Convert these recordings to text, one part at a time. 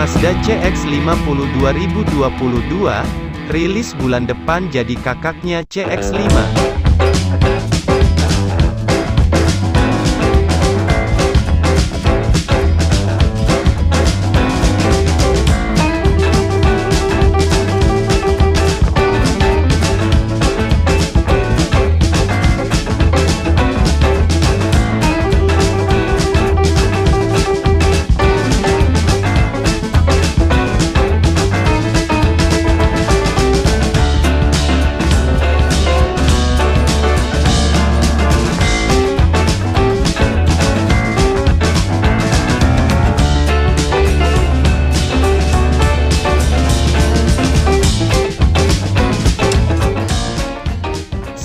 Mazda CX-50 2022, rilis bulan depan jadi kakaknya CX-5.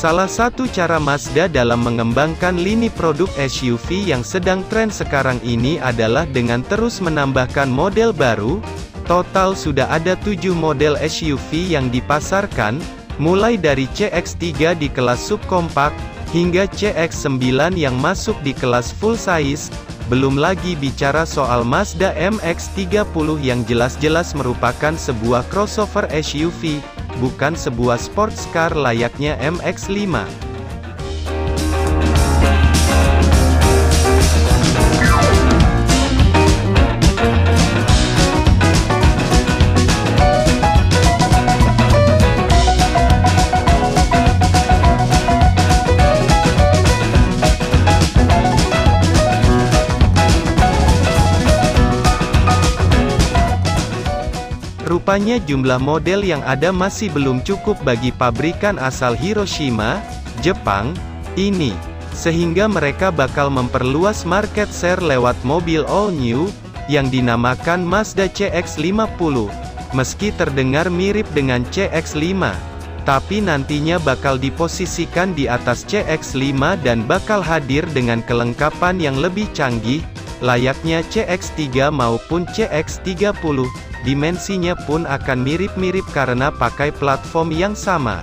Salah satu cara Mazda dalam mengembangkan lini produk SUV yang sedang tren sekarang ini adalah dengan terus menambahkan model baru. Total sudah ada 7 model SUV yang dipasarkan, mulai dari CX-3 di kelas subkompak, hingga CX-9 yang masuk di kelas full size, belum lagi bicara soal Mazda MX-30 yang jelas-jelas merupakan sebuah crossover SUV, bukan sebuah sports car layaknya MX-5. Rupanya jumlah model yang ada masih belum cukup bagi pabrikan asal Hiroshima, Jepang, ini. Sehingga mereka bakal memperluas market share lewat mobil all new, yang dinamakan Mazda CX-50. Meski terdengar mirip dengan CX-5, tapi nantinya bakal diposisikan di atas CX-5 dan bakal hadir dengan kelengkapan yang lebih canggih, layaknya CX-3 maupun CX-30. Dimensinya pun akan mirip-mirip karena pakai platform yang sama.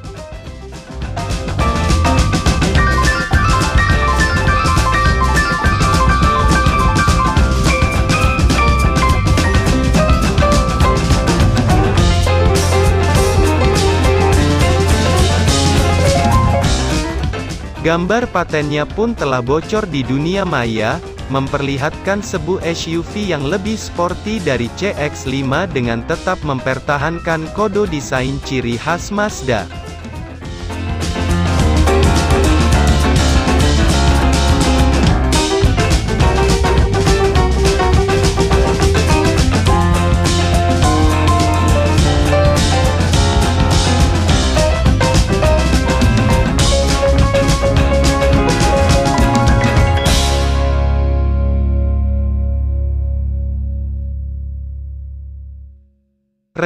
Gambar patennya pun telah bocor di dunia maya, memperlihatkan sebuah SUV yang lebih sporty dari CX-5 dengan tetap mempertahankan kode desain ciri khas Mazda.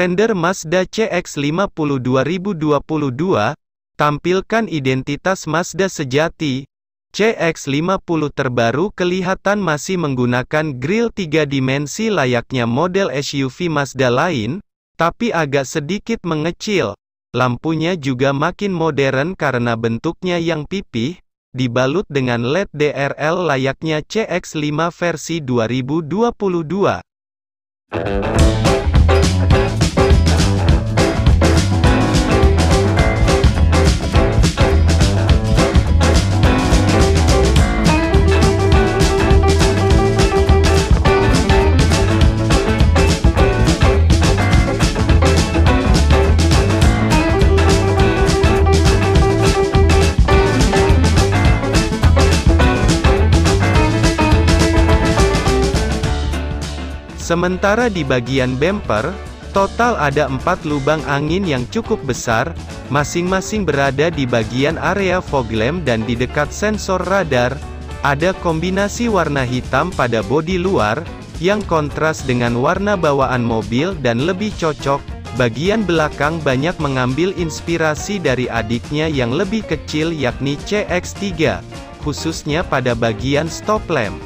Render Mazda CX-50 2022, tampilkan identitas Mazda sejati. CX-50 terbaru kelihatan masih menggunakan grill tiga dimensi layaknya model SUV Mazda lain, tapi agak sedikit mengecil. Lampunya juga makin modern karena bentuknya yang pipih, dibalut dengan LED DRL layaknya CX-5 versi 2022. Sementara di bagian bumper, Total ada empat lubang angin yang cukup besar, masing-masing berada di bagian area fog lamp dan di dekat sensor radar. Ada kombinasi warna hitam pada bodi luar, yang kontras dengan warna bawaan mobil dan lebih cocok. Bagian belakang banyak mengambil inspirasi dari adiknya yang lebih kecil yakni CX-3, khususnya pada bagian stop lamp.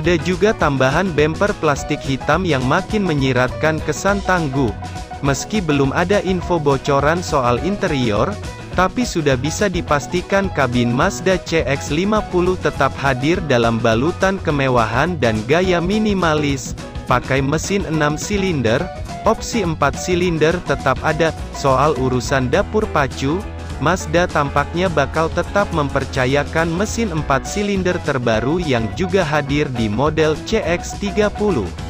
Ada juga tambahan bumper plastik hitam yang makin menyiratkan kesan tangguh. Meski belum ada info bocoran soal interior, tapi sudah bisa dipastikan kabin Mazda CX-50 tetap hadir dalam balutan kemewahan dan gaya minimalis, pakai mesin 6 silinder, opsi 4 silinder tetap ada, soal urusan dapur pacu, Mazda tampaknya bakal tetap mempercayakan mesin 4 silinder terbaru yang juga hadir di model CX-30.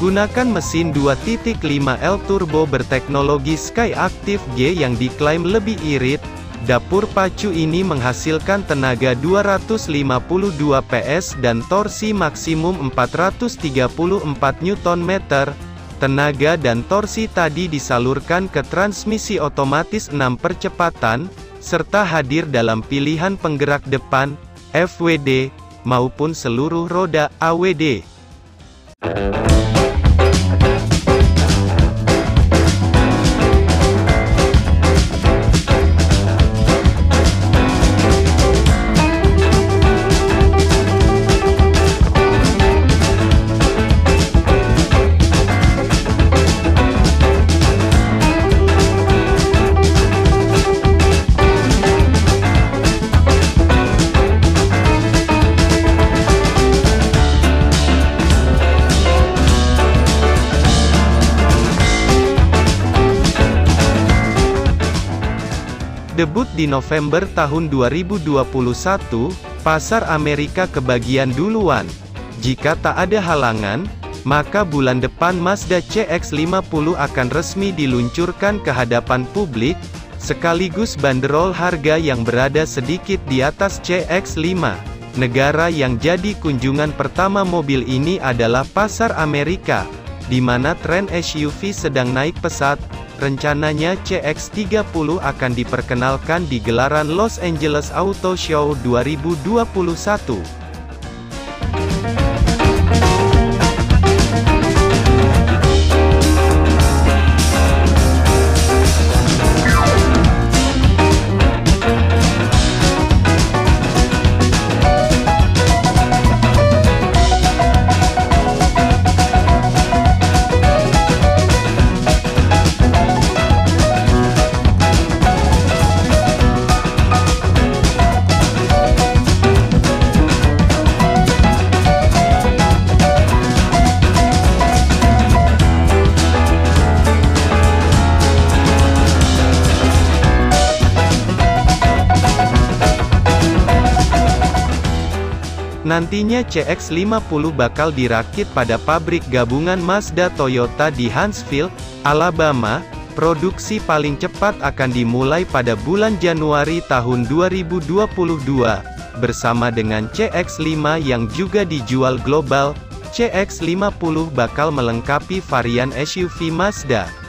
Menggunakan mesin 2.5L turbo berteknologi Sky Active G yang diklaim lebih irit, dapur pacu ini menghasilkan tenaga 252 PS dan torsi maksimum 434 Nm. Tenaga dan torsi tadi disalurkan ke transmisi otomatis 6 percepatan, serta hadir dalam pilihan penggerak depan, FWD, maupun seluruh roda, AWD. Debut di November tahun 2021, pasar Amerika kebagian duluan. Jika tak ada halangan, maka bulan depan Mazda CX-50 akan resmi diluncurkan ke hadapan publik, sekaligus banderol harga yang berada sedikit di atas CX-5. Negara yang jadi kunjungan pertama mobil ini adalah pasar Amerika, di mana tren SUV sedang naik pesat, Rencananya CX-30 akan diperkenalkan di gelaran Los Angeles Auto Show 2021. Nantinya CX-50 bakal dirakit pada pabrik gabungan Mazda Toyota di Huntsville, Alabama. Produksi paling cepat akan dimulai pada bulan Januari tahun 2022, bersama dengan CX-5 yang juga dijual global. CX-50 bakal melengkapi varian SUV Mazda.